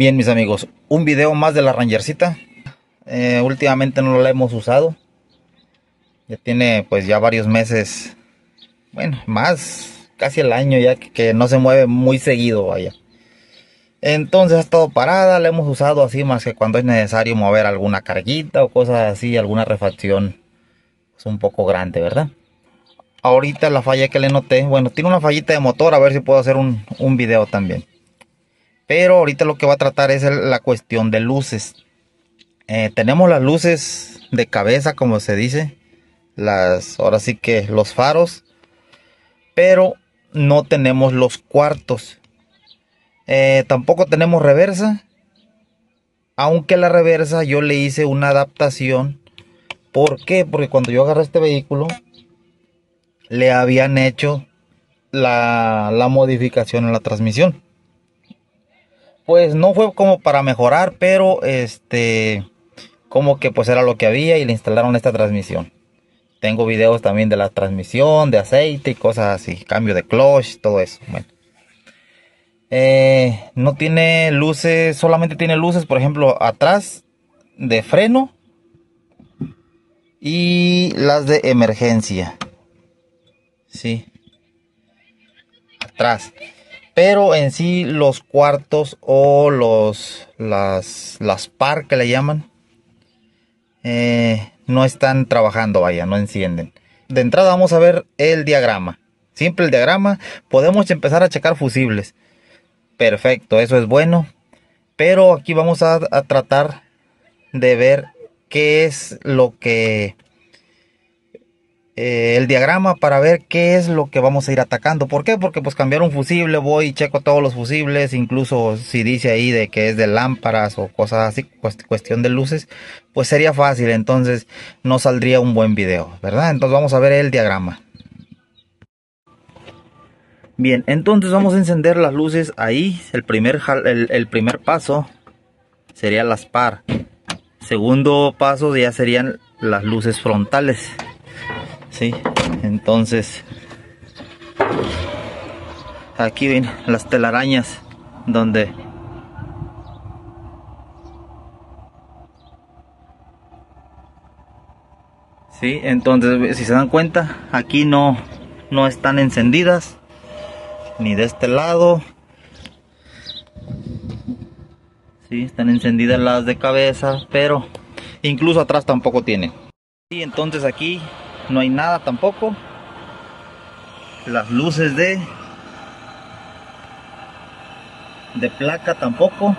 Bien mis amigos, un video más de la Rangercita. Eh, últimamente no la hemos usado. Ya tiene pues ya varios meses, bueno, más, casi el año ya que, no se mueve muy seguido, vaya. Entonces ha estado parada, la hemos usado así más que cuando es necesario mover alguna carguita o cosas así, alguna refacción es un poco grande, ¿verdad? Ahorita la falla que le noté, bueno, tiene una fallita de motor, a ver si puedo hacer un, un video también. Pero ahorita lo que va a tratar es la cuestión de luces. Eh, tenemos las luces de cabeza, como se dice. Las, ahora sí que los faros. Pero no tenemos los cuartos. Eh, tampoco tenemos reversa. Aunque la reversa yo le hice una adaptación. ¿Por qué? Porque cuando yo agarré este vehículo, le habían hecho la, la modificación en la transmisión pues no fue como para mejorar, pero este, como que pues era lo que había y le instalaron esta transmisión. Tengo videos también de la transmisión, de aceite y cosas así, cambio de clutch, todo eso. Bueno. Eh, no tiene luces, solamente tiene luces, por ejemplo, atrás de freno y las de emergencia. Sí. Atrás pero en sí los cuartos o los las las par que le llaman eh, no están trabajando vaya no encienden. De entrada vamos a ver el diagrama. Siempre el diagrama podemos empezar a checar fusibles. Perfecto eso es bueno pero aquí vamos a tratar de ver qué es lo que eh, el diagrama para ver qué es lo que vamos a ir atacando. ¿Por qué? Porque pues cambiar un fusible, voy y checo todos los fusibles, incluso si dice ahí de que es de lámparas o cosas así, cuestión de luces, pues sería fácil, entonces no saldría un buen video, ¿verdad? Entonces vamos a ver el diagrama. Bien, entonces vamos a encender las luces ahí, el primer, el primer paso sería las par. Segundo paso ya serían las luces frontales entonces aquí ven las telarañas donde sí entonces si se dan cuenta aquí no no están encendidas ni de este lado. Sí están encendidas las de cabeza pero incluso atrás tampoco tiene y entonces aquí no hay nada tampoco. Las luces de de placa tampoco.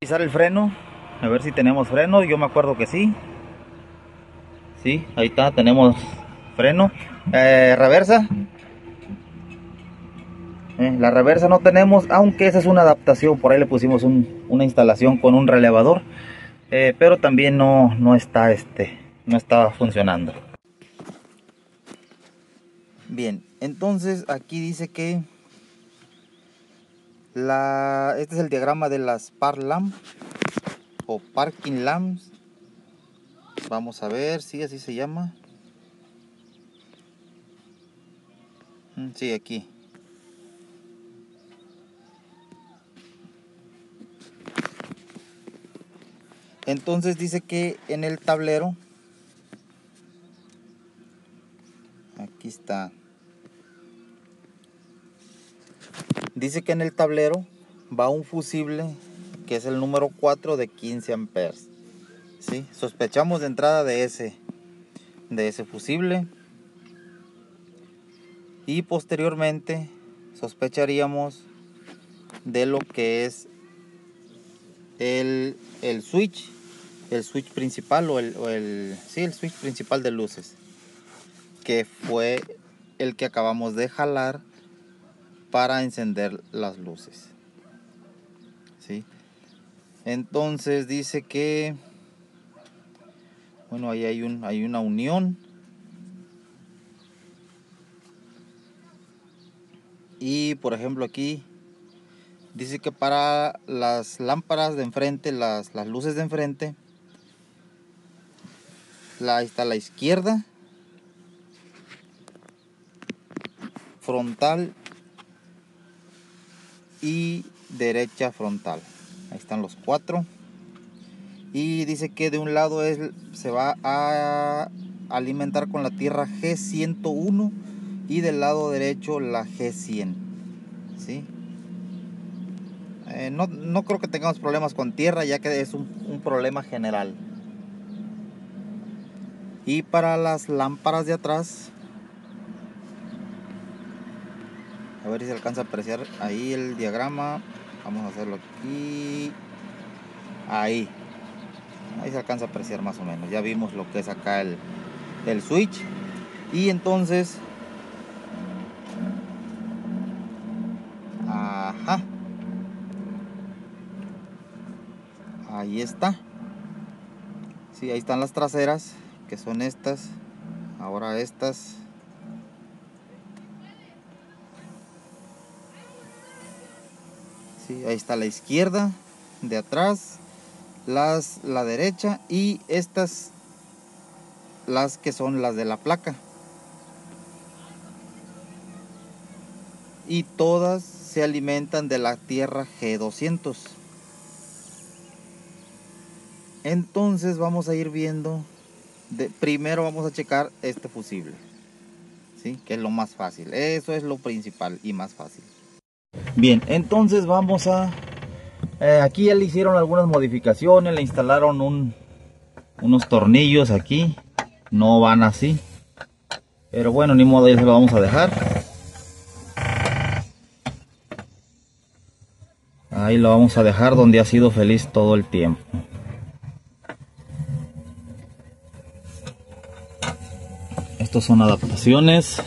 Pisar el freno a ver si tenemos freno yo me acuerdo que sí. Sí ahí está tenemos freno. Eh, reversa. Eh, la reversa no tenemos aunque esa es una adaptación por ahí le pusimos una instalación con un relevador. Eh, pero también no, no está este no estaba funcionando. Bien, entonces aquí dice que la, este es el diagrama de las par lamp o parking lamps. Vamos a ver si así se llama. Mm, sí, aquí. Entonces dice que en el tablero aquí está. Dice que en el tablero va un fusible que es el número 4 de 15 amperes. ¿sí? sospechamos de entrada de ese de ese fusible. Y posteriormente sospecharíamos de lo que es el, el switch el switch principal o el, o el sí el switch principal de luces que fue el que acabamos de jalar para encender las luces. ¿Sí? Entonces dice que, bueno, ahí hay, un, hay una unión. Y por ejemplo aquí dice que para las lámparas de enfrente, las, las luces de enfrente, la, ahí está la izquierda frontal y derecha frontal. Ahí están los cuatro. Y dice que de un lado se va a alimentar con la tierra G101 y del lado derecho la G100. ¿sí? Eh, no, no, creo que tengamos problemas con tierra ya que es un problema general. Y para las lámparas de atrás a ver si se alcanza a apreciar ahí el diagrama. Vamos a hacerlo aquí. Ahí. Ahí se alcanza a apreciar más o menos. Ya vimos lo que es acá el, el switch. Y entonces ajá. Ahí está. Sí, ahí están las traseras que son estas. Ahora estas ahí está la izquierda de atrás las la derecha y estas las que son las de la placa. Y todas se alimentan de la tierra G200 entonces vamos a ir viendo de, primero vamos a checar este fusible ¿sí? que es lo más fácil. Eso es lo principal y más fácil Bien, entonces vamos a... Eh, aquí ya le hicieron algunas modificaciones, le instalaron un, unos tornillos aquí. No van así. Pero bueno, ni modo, ya se lo vamos a dejar. Ahí lo vamos a dejar donde ha sido feliz todo el tiempo. Estos son adaptaciones.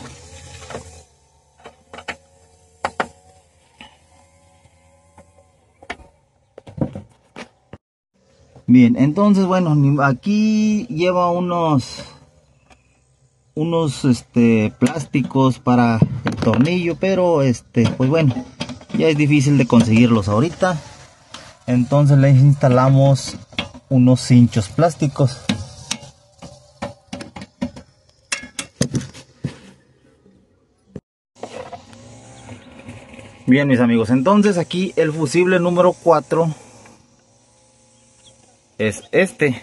Bien, entonces bueno, aquí lleva unos unos este plásticos para el tornillo, pero este pues bueno, ya es difícil de conseguirlos ahorita. Entonces le instalamos unos cinchos plásticos. Bien mis amigos, entonces aquí el fusible número 4 es este.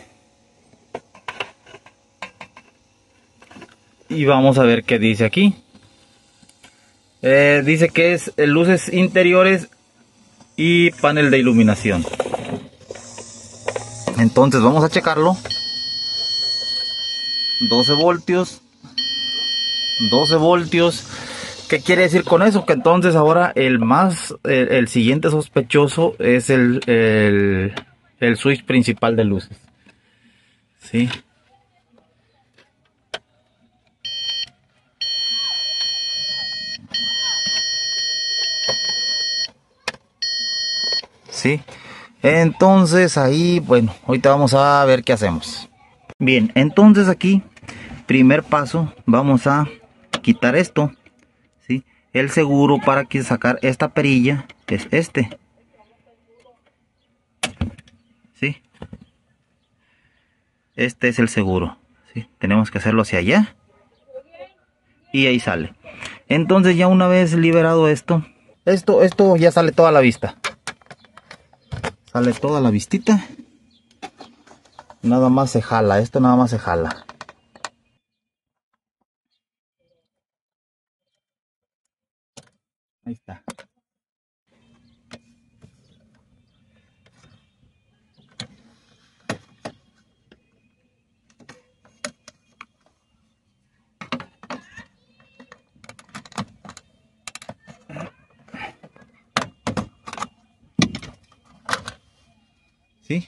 Y vamos a ver qué dice aquí. Eh, dice que es luces interiores y panel de iluminación. Entonces vamos a checarlo. 12 voltios. 12 voltios. ¿Qué quiere decir con eso? Que entonces ahora el más, el, siguiente sospechoso es el, el, el switch principal de luces. ¿Sí? ¿Sí? Entonces ahí, bueno, ahorita vamos a ver qué hacemos. Bien, entonces aquí, primer paso, vamos a quitar esto. ¿Sí? El seguro para que sacar esta perilla es este. Este es el seguro ¿sí? tenemos que hacerlo hacia allá. Y ahí sale. Entonces ya una vez liberado esto esto esto ya sale toda la vista. Sale toda la vistita. Nada más se jala esto nada más se jala. Ahí está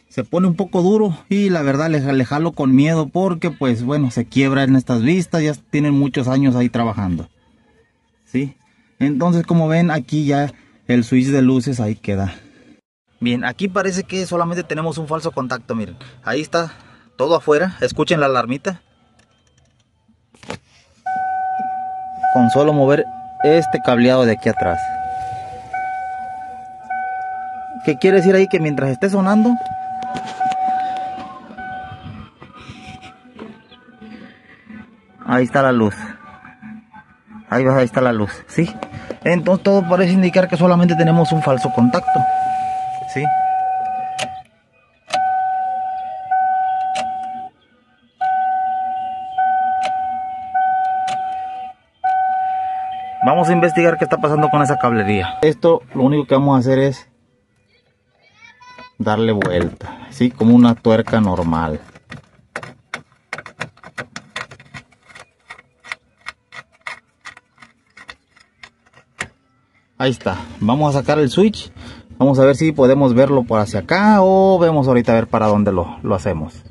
Se pone un poco duro y la verdad le, jalo con miedo porque pues bueno, se quiebra en estas vistas, ya tienen muchos años ahí trabajando. ¿Sí? Entonces como ven aquí ya el switch de luces ahí queda. Bien, aquí parece que solamente tenemos un falso contacto, miren. Ahí está todo afuera, escuchen la alarmita. Con solo mover este cableado de aquí atrás. ¿Qué quiere decir ahí? Que mientras esté sonando, ahí está la luz. Ahí, ahí está la luz, ¿sí? Entonces todo parece indicar que solamente tenemos un falso contacto. ¿Sí? Vamos a investigar qué está pasando con esa cablería. Esto lo único que vamos a hacer es darle vuelta, así como una tuerca normal. Ahí está. Vamos a sacar el switch. Vamos a ver si podemos verlo por hacia acá o vemos ahorita a ver para dónde lo, lo hacemos.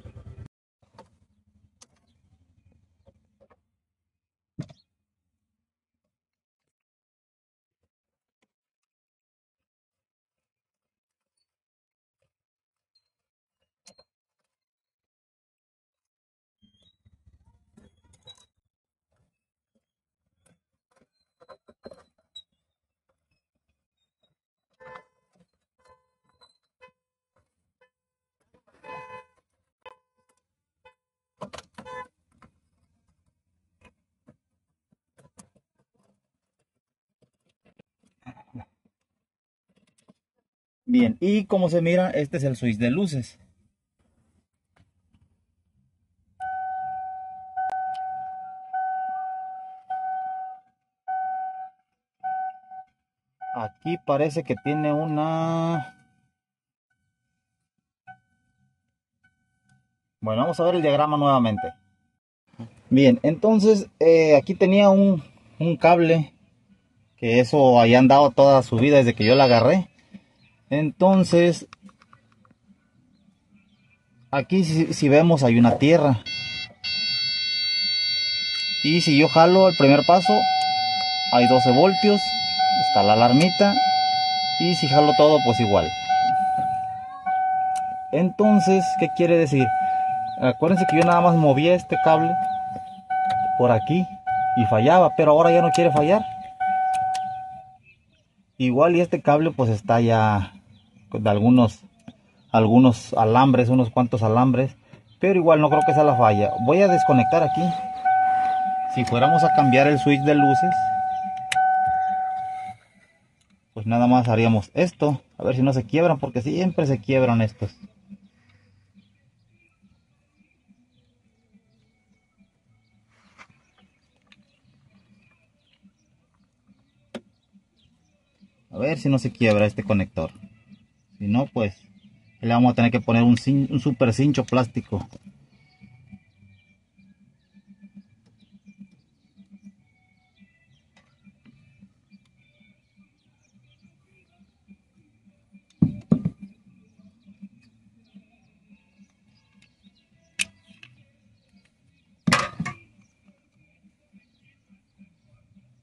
Bien, y como se mira, este es el switch de luces. Aquí parece que tiene una... Bueno, vamos a ver el diagrama nuevamente. Bien, entonces eh, aquí tenía un, un cable que eso haya andado toda su vida desde que yo la agarré. Entonces, aquí si, vemos hay una tierra. Y si yo jalo el primer paso, hay 12 voltios, está la alarmita. Y si jalo todo, pues igual. Entonces, ¿qué quiere decir? Acuérdense que yo nada más movía este cable por aquí y fallaba, pero ahora ya no quiere fallar. Igual y este cable pues está ya de algunos, algunos alambres, unos cuantos alambres, pero igual no creo que sea la falla. Voy a desconectar aquí. Si fuéramos a cambiar el switch de luces, pues nada más haríamos esto. A ver si no se quiebran, porque siempre se quiebran estos. A ver si no se quiebra este conector. Si no, pues le vamos a tener que poner un, un super cincho plástico.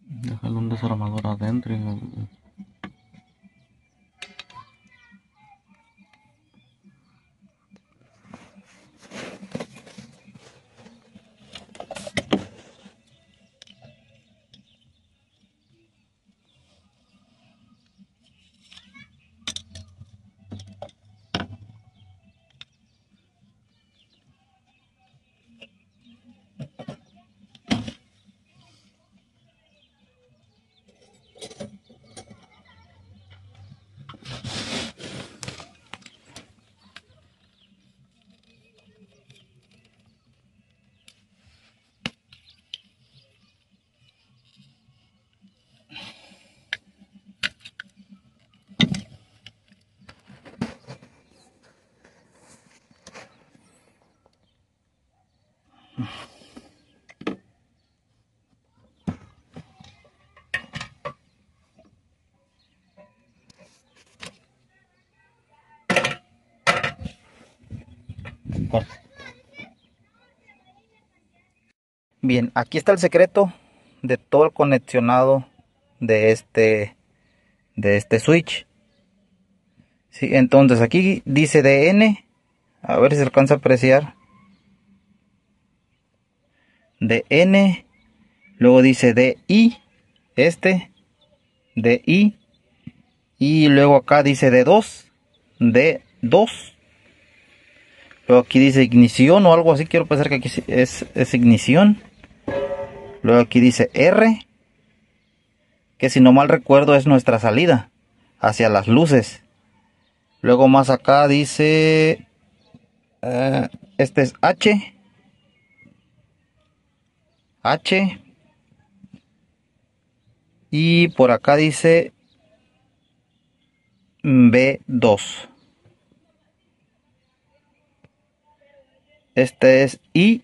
Déjale un desarmador adentro y Bien, aquí está el secreto de todo el conexionado de este de este switch. Sí, entonces aquí dice DN, a ver si se alcanza a apreciar. DN, luego dice DI, este, DI, y luego acá dice D2, D2. Luego aquí dice ignición o algo así, quiero pensar que aquí es, ignición. Luego aquí dice R. que si no mal recuerdo es nuestra salida hacia las luces. Luego más acá dice, eh, este es H, H, y por acá dice B2. Este es I.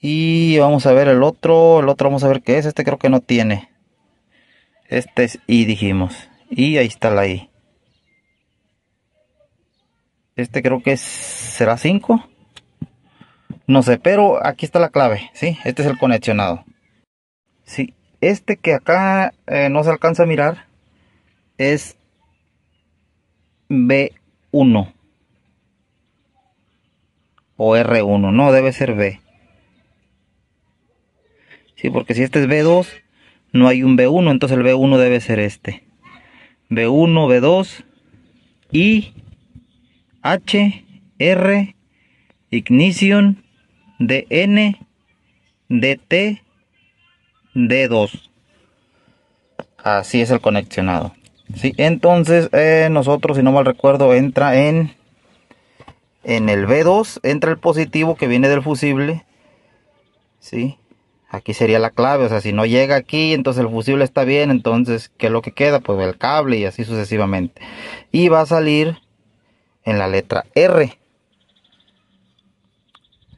Y vamos a ver el otro. El otro vamos a ver qué es. Este creo que no tiene. Este es I, dijimos. Y ahí está la I. Este creo que será 5. No sé, pero aquí está la clave. ¿sí? Este es el conexionado. Sí, este que acá eh, no se alcanza a mirar es B1 o R1, no debe ser B. Sí, porque si este es B2, no hay un B1, entonces el B1 debe ser este. B1, B2, I, H, R, Ignition, DN, DT, D2. Así es el conexionado. ¿sí? Entonces eh, nosotros, si no mal recuerdo, entra en, en el B2, entra el positivo que viene del fusible. ¿sí? Aquí sería la clave, o sea, si no llega aquí, entonces el fusible está bien, entonces, ¿qué es lo que queda? Pues el cable y así sucesivamente. Y va a salir en la letra R.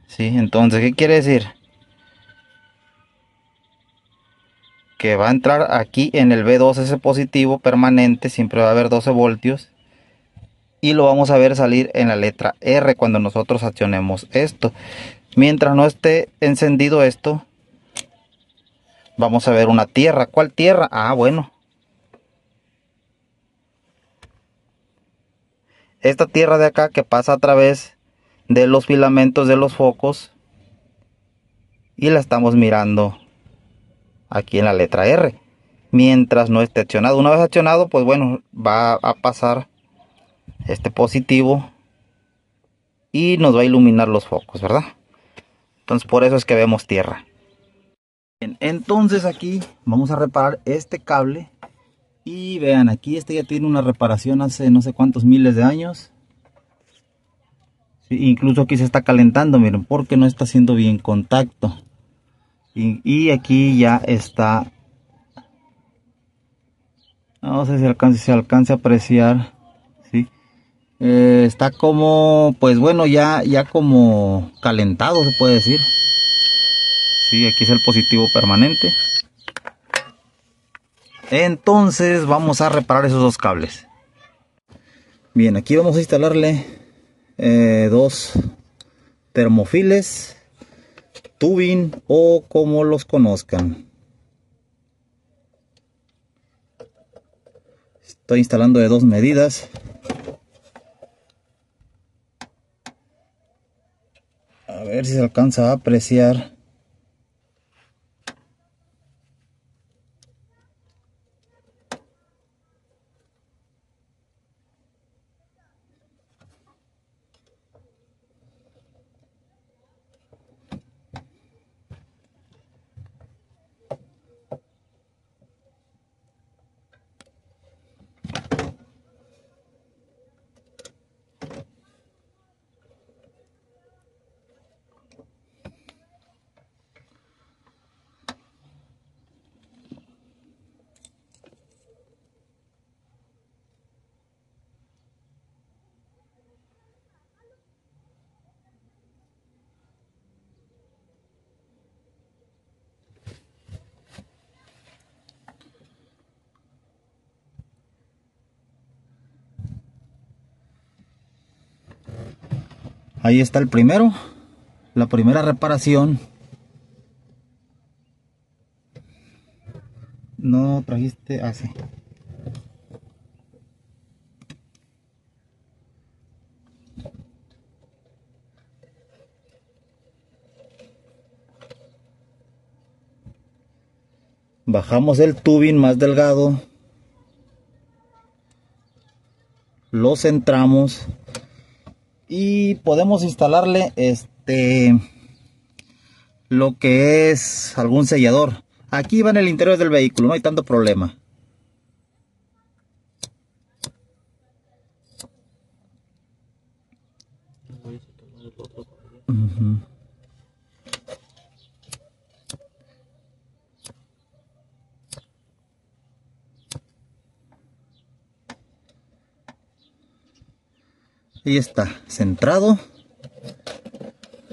¿Sí? Entonces, ¿qué quiere decir? que va a entrar aquí en el B2 ese positivo permanente, siempre va a haber 12 voltios. Y lo vamos a ver salir en la letra R cuando nosotros accionemos esto. Mientras no esté encendido esto, vamos a ver una tierra. ¿Cuál tierra? Ah, bueno. Esta tierra de acá que pasa a través de los filamentos de los focos. Y la estamos mirando aquí en la letra R mientras no esté accionado una vez accionado pues bueno va a pasar este positivo y nos va a iluminar los focos verdad entonces por eso es que vemos tierra. Entonces aquí vamos a reparar este cable y vean aquí este ya tiene una reparación hace no sé cuántos miles de años. Incluso aquí se está calentando miren porque no está haciendo bien contacto. Y, aquí ya está. No sé si se alcance a apreciar. Eh, está como pues bueno ya ya como calentado se puede decir sí aquí es el positivo permanente entonces vamos a reparar esos dos cables bien aquí vamos a instalarle eh, dos termofiles tubing o como los conozcan. Estoy instalando de dos medidas. A ver si se alcanza a apreciar. Ahí está el primero, la primera reparación. No trajiste así. Ah, Bajamos el tubing más delgado. Lo centramos y podemos instalarle este lo que es algún sellador Aquí va en el interior del vehículo, no hay tanto problema. Ahí está, centrado.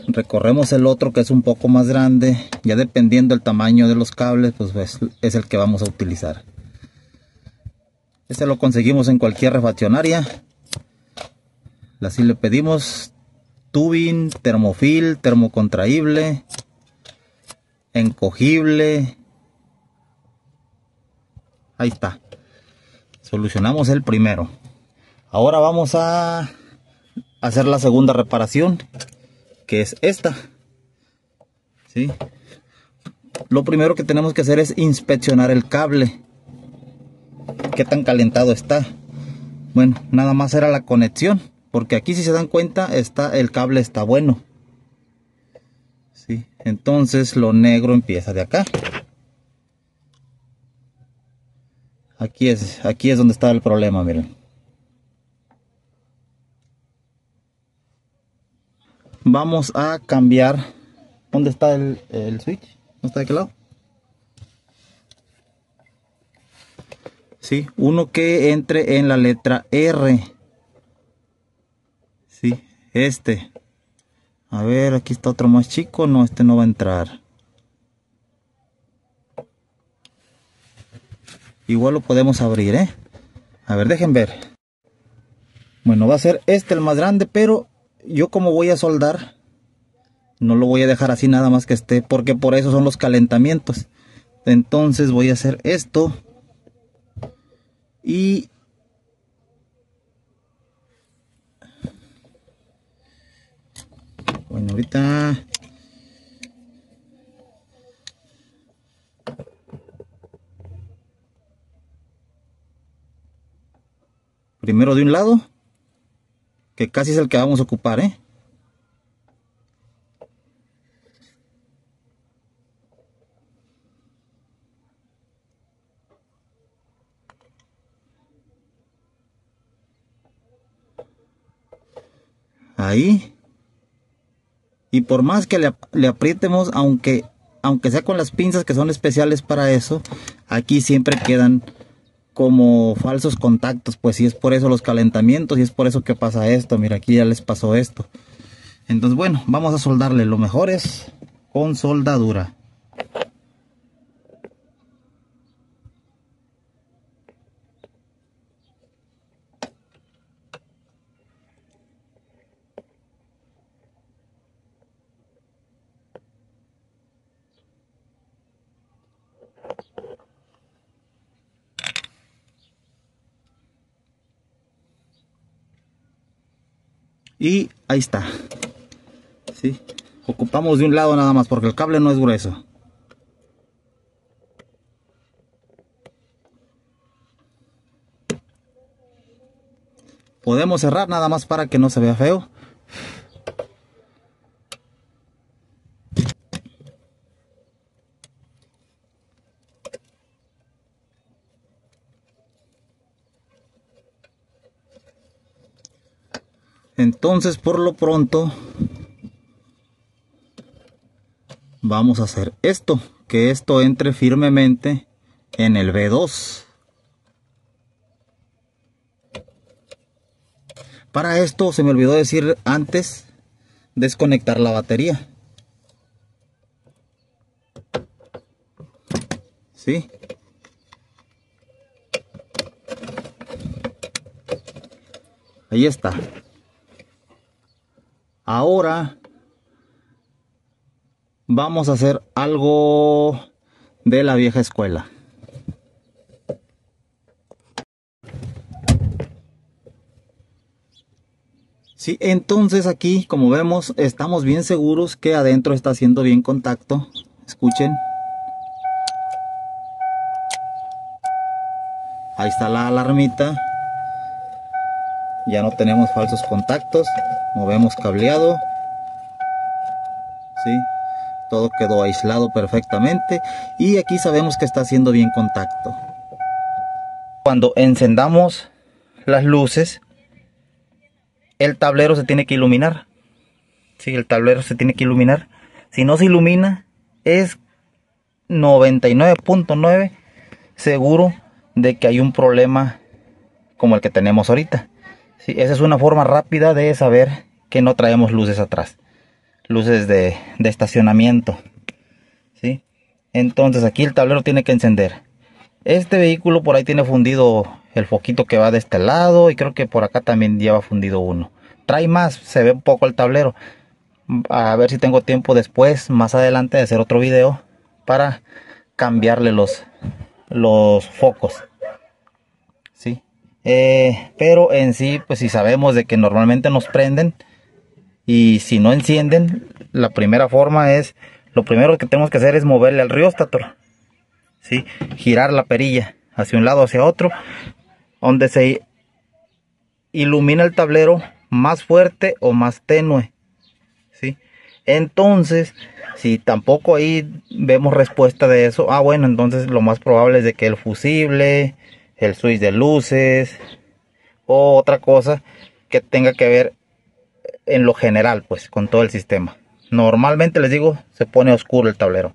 Recorremos el otro que es un poco más grande. Ya dependiendo del tamaño de los cables, pues, pues es el que vamos a utilizar. Este lo conseguimos en cualquier refaccionaria. Así le pedimos tubing, termofil, termocontraíble, encogible. Ahí está. Solucionamos el primero. Ahora vamos a hacer la segunda reparación, que es esta. ¿Sí? Lo primero que tenemos que hacer es inspeccionar el cable. ¿Qué tan calentado está? Bueno, nada más era la conexión, porque aquí si se dan cuenta, está el cable está bueno. ¿Sí? Entonces lo negro empieza de acá. Aquí es, aquí es donde está el problema, miren. Vamos a cambiar ¿dónde está el, switch? ¿no está de qué lado? sí, uno que entre en la letra R sí, este a ver, aquí está otro más chico no, este no va a entrar igual lo podemos abrir, ¿eh? a ver, dejen ver bueno, va a ser este el más grande, pero yo como voy a soldar, no lo voy a dejar así nada más que esté, porque por eso son los calentamientos. Entonces voy a hacer esto. Y... Bueno, ahorita... Primero de un lado que casi es el que vamos a ocupar, ¿eh? Ahí. Y por más que le, aprietemos, aunque, aunque sea con las pinzas que son especiales para eso, aquí siempre quedan como falsos contactos, pues si es por eso los calentamientos y es por eso que pasa esto, mira aquí ya les pasó esto. Entonces bueno, vamos a soldarle, lo mejor es con soldadura. Y ahí está. ¿Sí? ocupamos de un lado nada más porque el cable no es grueso. Podemos cerrar nada más para que no se vea feo Entonces, por lo pronto, vamos a hacer esto, que esto entre firmemente en el B2. Para esto se me olvidó decir antes desconectar la batería. ¿Sí? Ahí está. Ahora vamos a hacer algo de la vieja escuela. Sí, entonces aquí, como vemos, estamos bien seguros que adentro está haciendo bien contacto. Escuchen. Ahí está la alarmita. Ya no tenemos falsos contactos movemos cableado. ¿sí? todo quedó aislado perfectamente y aquí sabemos que está haciendo bien contacto. Cuando encendamos las luces el tablero se tiene que iluminar. Si el tablero se tiene que iluminar. Si no se ilumina es 99.9 seguro de que hay un problema como el que tenemos ahorita ¿sí? esa es una forma rápida de saber que no traemos luces atrás luces de, estacionamiento. ¿sí? Entonces aquí el tablero tiene que encender. Este vehículo por ahí tiene fundido el foquito que va de este lado y creo que por acá también lleva fundido uno. Trae más, se ve un poco el tablero. A ver si tengo tiempo después, más adelante, de hacer otro video para cambiarle los, los focos. Eh, pero en sí, pues si sabemos de que normalmente nos prenden, y si no encienden, la primera forma es, lo primero que tenemos que hacer es moverle al rióstato, ¿sí? girar la perilla hacia un lado, hacia otro, donde se ilumina el tablero más fuerte o más tenue. ¿sí? Entonces, si tampoco ahí vemos respuesta de eso, ah bueno, entonces lo más probable es de que el fusible, el switch de luces o otra cosa que tenga que ver en lo general, pues, con todo el sistema. Normalmente les digo, se pone oscuro el tablero.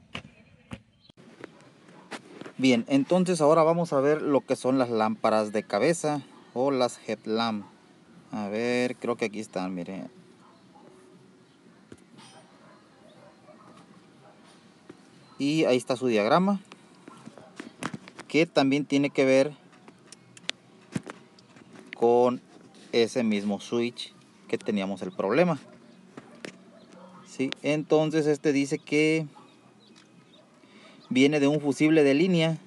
Bien, entonces ahora vamos a ver lo que son las lámparas de cabeza o las headlamp. A ver, creo que aquí están, miren. Y ahí está su diagrama, que también tiene que ver con ese mismo switch que teníamos el problema. ¿Sí? Entonces este dice que viene de un fusible de línea.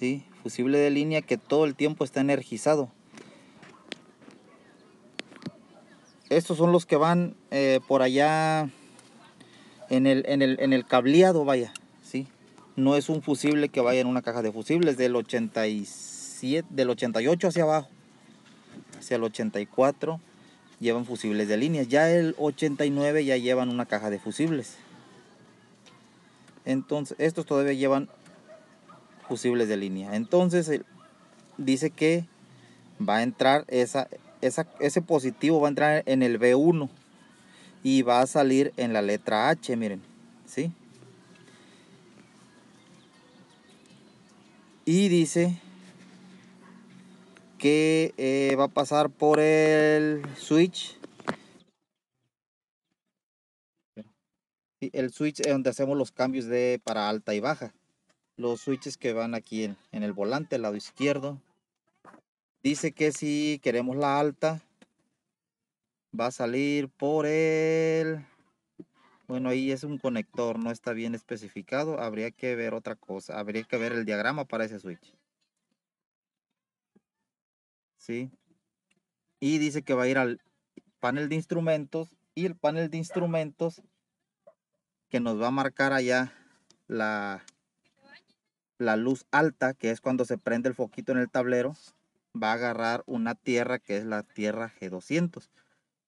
¿Sí? Fusible de línea que todo el tiempo está energizado. Estos son los que van eh, por allá en el, en, el, en el cableado, vaya. ¿sí? No es un fusible que vaya en una caja de fusibles del 87, del 88 hacia abajo hacia el 84 llevan fusibles de línea. Ya el 89 ya llevan una caja de fusibles. Entonces, estos todavía llevan fusibles de línea. Entonces, dice que va a entrar esa, ese positivo va a entrar en el B1 y va a salir en la letra H, miren, ¿sí? Y dice que eh, va a pasar por el switch. El switch es donde hacemos los cambios de para alta y baja. Los switches que van aquí en, en el volante, al lado izquierdo. Dice que si queremos la alta, va a salir por el... Bueno, ahí es un conector, no está bien especificado. Habría que ver otra cosa. Habría que ver el diagrama para ese switch. ¿Sí? Y dice que va a ir al panel de instrumentos y el panel de instrumentos que nos va a marcar allá la, la luz alta, que es cuando se prende el foquito en el tablero, va a agarrar una tierra que es la tierra G200.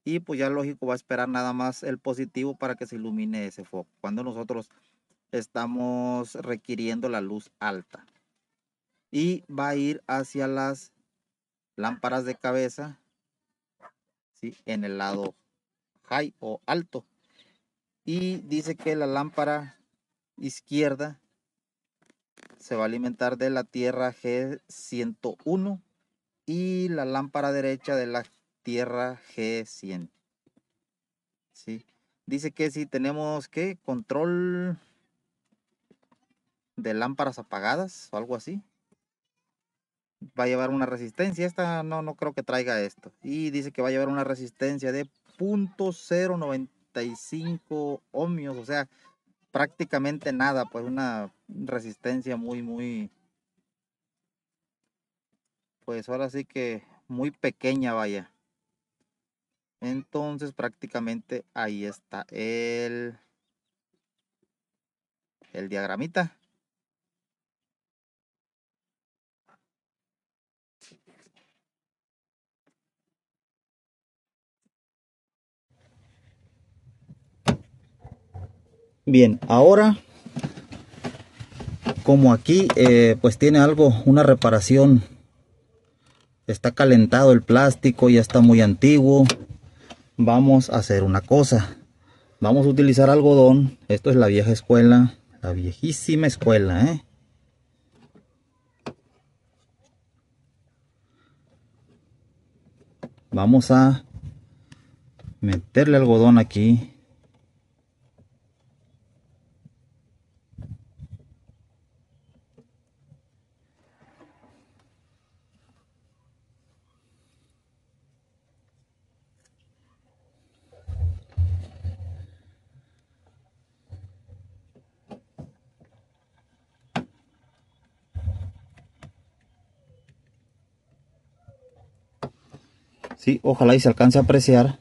Y pues ya lógico va a esperar nada más el positivo para que se ilumine ese foco. Cuando nosotros estamos requiriendo la luz alta. Y va a ir hacia las lámparas de cabeza ¿sí? en el lado high o alto. Y dice que la lámpara izquierda se va a alimentar de la tierra G101 y la lámpara derecha de la tierra G100. ¿Sí? Dice que si tenemos que control de lámparas apagadas o algo así va a llevar una resistencia. Esta no, no creo que traiga esto. Y dice que va a llevar una resistencia de 0.095 ohmios. O sea, prácticamente nada. Pues una resistencia muy, muy... Pues ahora sí que muy pequeña vaya. Entonces prácticamente ahí está el, el diagramita. Bien, ahora como aquí eh, pues tiene algo, una reparación. Está calentado el plástico, ya está muy antiguo. Vamos a hacer una cosa. Vamos a utilizar algodón. Esto es la vieja escuela, la viejísima escuela, ¿eh? Vamos a meterle algodón aquí. ¿Sí? ojalá y se alcance a apreciar.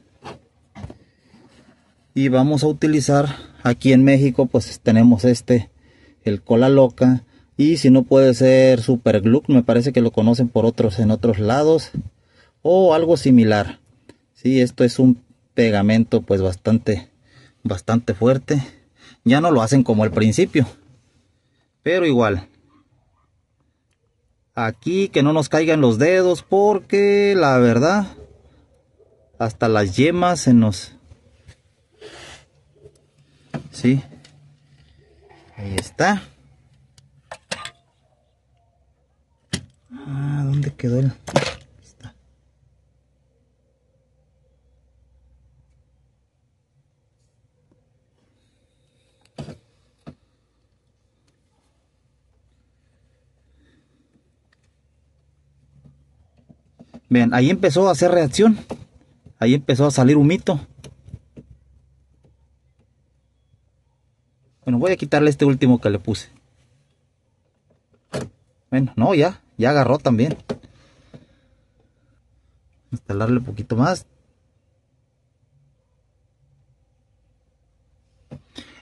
Y vamos a utilizar aquí en México pues tenemos este el cola loca. Y si no puede ser super glue me parece que lo conocen por otros en otros lados. O algo similar. ¿sí? esto es un pegamento pues bastante bastante fuerte. Ya no lo hacen como al principio. Pero igual. Aquí que no nos caigan los dedos porque la verdad hasta las yemas se nos sí ahí está. Ah, ¿dónde quedó el está. Vean, ahí empezó a hacer reacción ahí empezó a salir un mito. Bueno, voy a quitarle este último que le puse. Bueno, no, ya, ya agarró también. Instalarle un poquito más.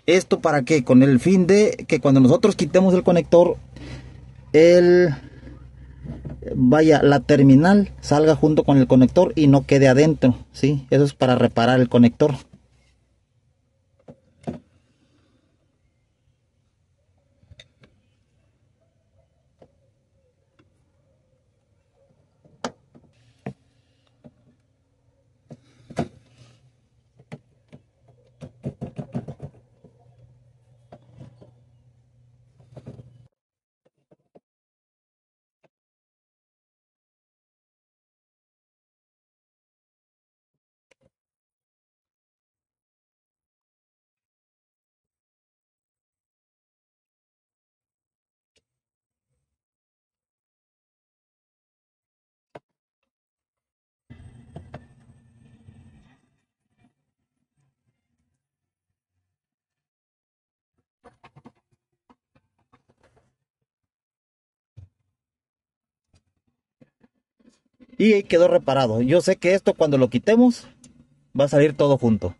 Esto para que con el fin de que cuando nosotros quitemos el conector, el vaya la terminal salga junto con el conector y no quede adentro ¿sí? eso es para reparar el conector y quedó reparado. Yo sé que esto cuando lo quitemos va a salir todo junto.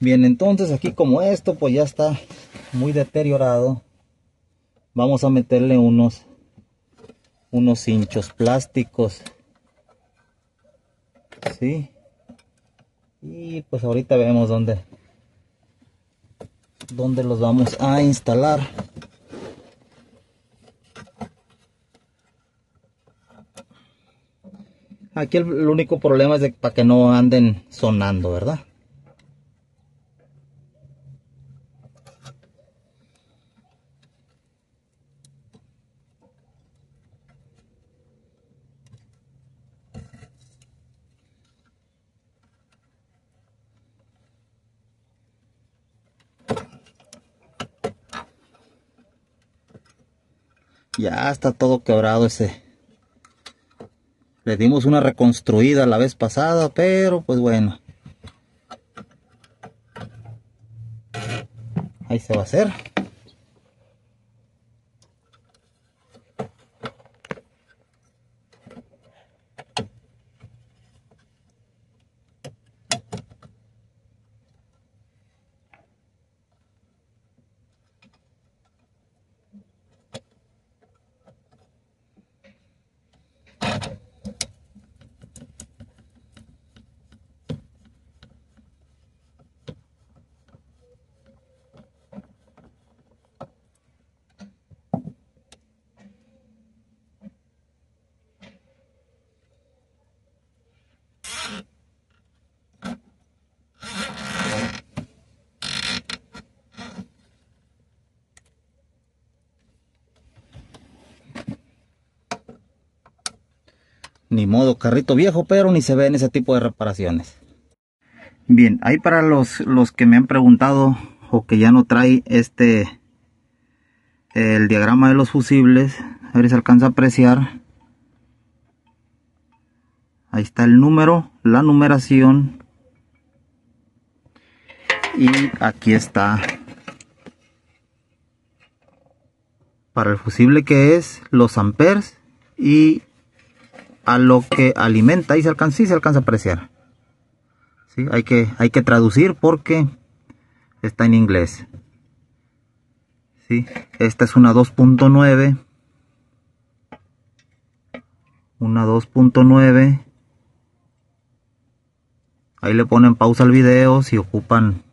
Bien, entonces aquí como esto pues ya está muy deteriorado, vamos a meterle unos unos hinchos plásticos. ¿Sí? Y pues ahorita vemos dónde dónde los vamos a instalar. Aquí el, único problema es para que no anden sonando, ¿verdad? Ya está todo quebrado ese. Le dimos una reconstruida la vez pasada, pero pues bueno. Ahí se va a hacer. Ni modo, carrito viejo, pero ni se ve en ese tipo de reparaciones. Bien, ahí para los, los que me han preguntado o que ya no trae este, el diagrama de los fusibles, a ver si alcanza a apreciar. Ahí está el número, la numeración. Y aquí está para el fusible que es los amperes y a lo que alimenta y se alcanza, sí se alcanza a apreciar. ¿Sí? Hay, que, hay que traducir porque está en inglés. ¿Sí? Esta es una 2.9. Una 2.9. Ahí le ponen pausa al video si ocupan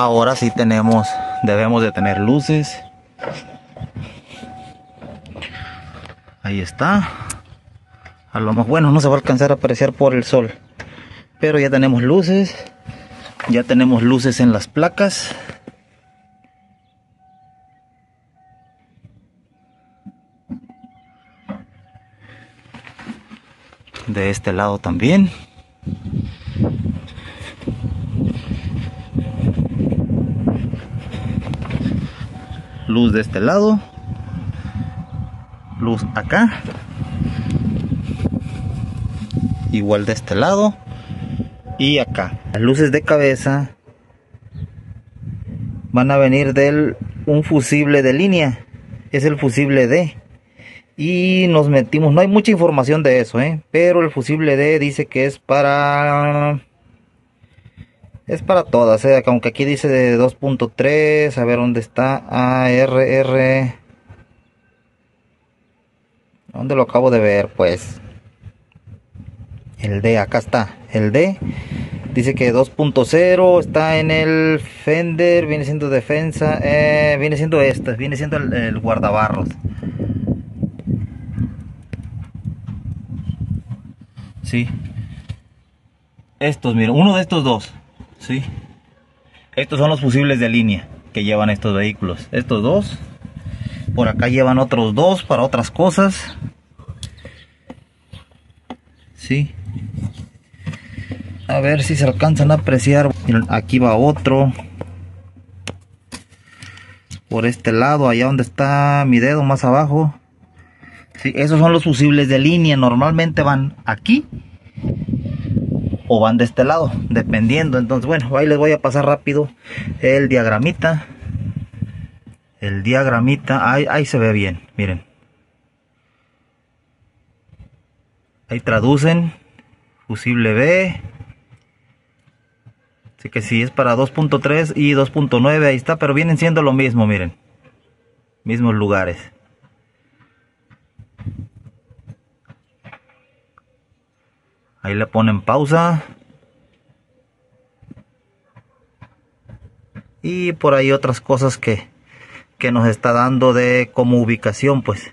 Ahora sí tenemos, debemos de tener luces. Ahí está. A lo más bueno no se va a alcanzar a apreciar por el sol. Pero ya tenemos luces. Ya tenemos luces en las placas. De este lado también. Luz de este lado luz acá igual de este lado y acá las luces de cabeza van a venir del un fusible de línea es el fusible D y nos metimos no hay mucha información de eso ¿eh? pero el fusible D dice que es para es para todas, ¿eh? aunque aquí dice de 2.3, a ver dónde está, ARR. ¿Dónde lo acabo de ver? Pues el D, acá está, el D. Dice que 2.0 está en el Fender, viene siendo defensa, eh, viene siendo este, viene siendo el, el guardabarros. Sí. Estos, mira, uno de estos dos. ¿Sí? Estos son los fusibles de línea que llevan estos vehículos. Estos dos. Por acá llevan otros dos para otras cosas. Sí. A ver si se alcanzan a apreciar. Aquí va otro. Por este lado, allá donde está mi dedo más abajo. Sí, esos son los fusibles de línea. Normalmente van aquí o van de este lado, dependiendo. Entonces, bueno, ahí les voy a pasar rápido el diagramita. El diagramita, ahí, ahí se ve bien, miren. Ahí traducen, fusible B. Así que si es para 2.3 y 2.9, ahí está, pero vienen siendo lo mismo, miren. Mismos lugares. Ahí le ponen pausa. Y por ahí otras cosas que, que nos está dando de como ubicación, pues.